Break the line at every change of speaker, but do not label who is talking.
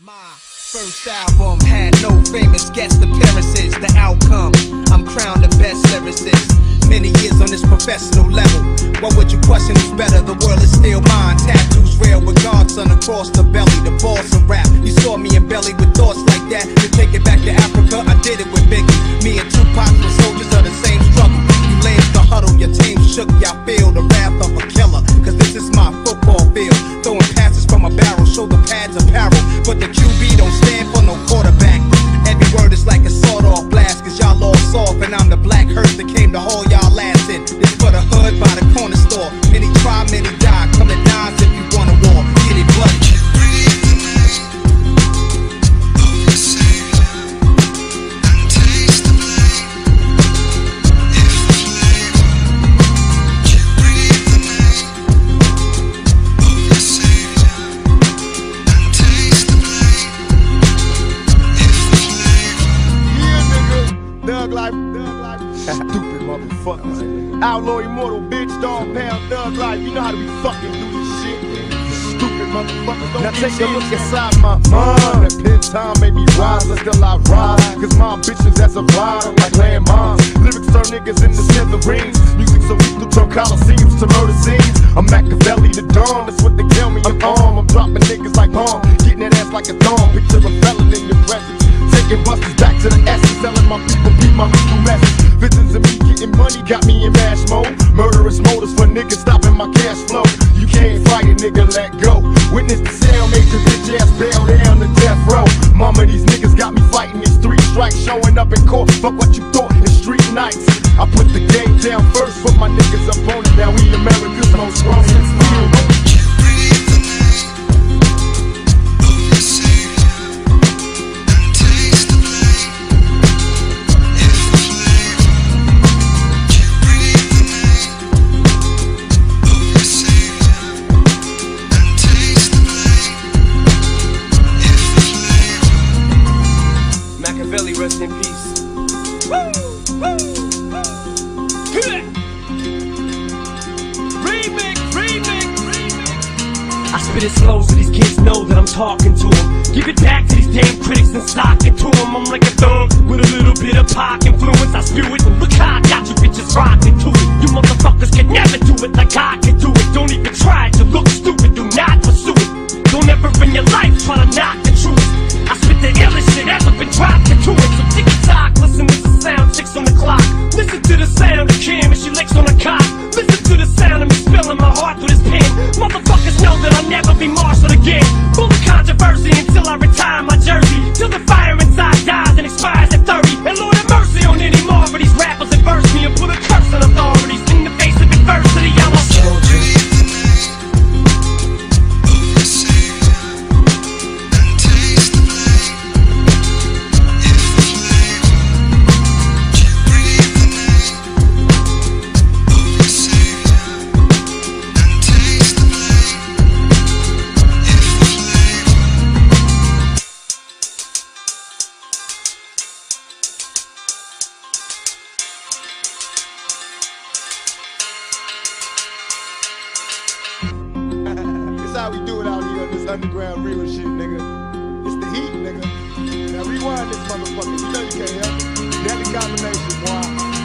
My first album had no famous guest appearances. The outcome, I'm crowned the best lyricist. Many years on this professional level. What would you question is better? The world is still mine. Tattoos real with Godson across the belly. The boss of rap. You saw me in belly with thoughts like that. To take it back to Africa, I did it with Biggie. Me and Tupac were soldiers of the same struggle. You lanes the huddle, your team shook, y'all feel the wrath of a killer.
Motherfuckers. Outlaw immortal, bitch, dog pound, thug life. You know how to be fucking do this shit. Stupid motherfuckers. Don't now take a look inside my mind. That pin time made me rise, but still I ride. Cause my ambitions as a rider, like landmines. Lyrics turn niggas into smithereens. Music so weak lethal, turn coliseums to murder scenes. I'm Makaveli the dawn, that's what they tell me. I'm armed, I'm dropping niggas like bomb. Getting that ass like a thong. Picture a felon in your presence. Taking busters back to the essence, people my go. Witness the sound, make your bitch ass bail down the death row. Mama, these niggas got me fighting these three strikes, showing up in court. Fuck what you thought in street nights. I put the game down first,
Makaveli, rest in peace. Remix, remix, remix. I spit it slow so these kids know that I'm talking to them. Give it back to these damn critics and stock it to them. I'm like a thumb with a little bit
how we do it out here on this underground real shit, nigga. It's the heat, nigga. Now rewind this motherfucker. You know you can't help it. Deadly combination, boy.